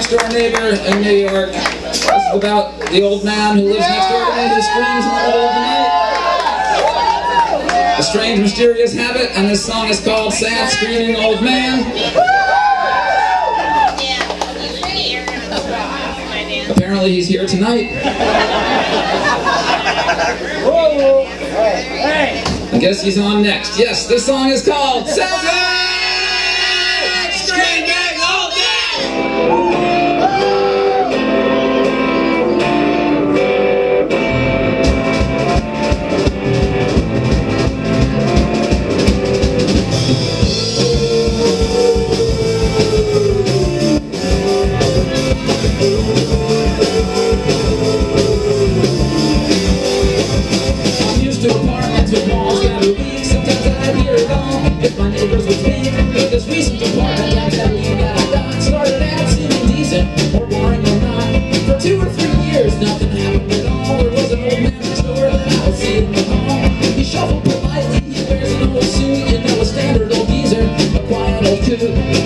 next door neighbor in New York. This is about the old man who lives next door to me who screams in the middle of the night. A strange, mysterious habit, and this song is called Sad Screaming Old Man. Apparently he's here tonight. I guess he's on next. Yes, this song is called Sad to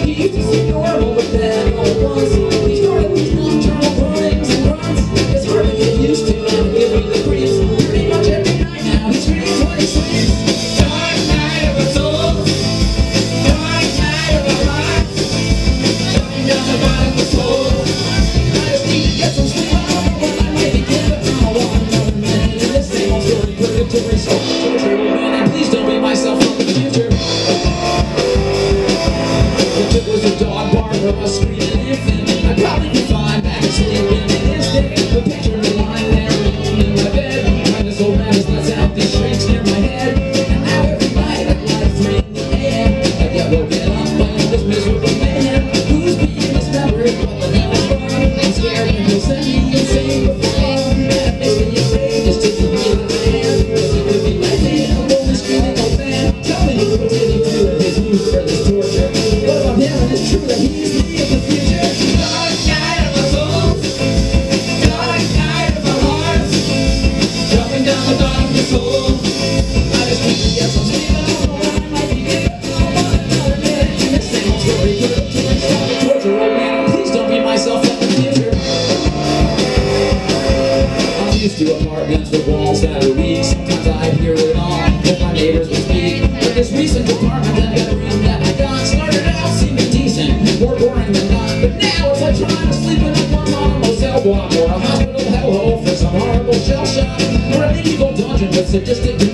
to a apartments with walls that are weak. Sometimes I hear it all if my neighbors speak. But this recent apartment and bedroom that I got started out decent, more boring than not. But now it's like trying to sleep in a cell block or a hospital hellhole for some horrible shell shock, or a medieval dungeon with sadistic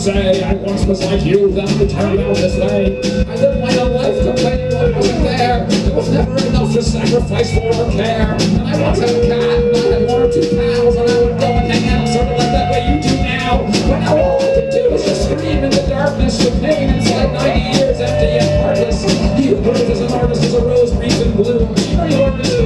say I once was like you, that the turn out this way I lived my life to pay what wasn't there It was never enough to sacrifice for her care. And I once had a cat, and I had one or two pals And I would go and hang out, sort of like that way you do now. But now all I could do is just scream in the darkness The pain inside 90 years empty and heartless. He who is an artist is a rose wreathed in bloom. Sure you are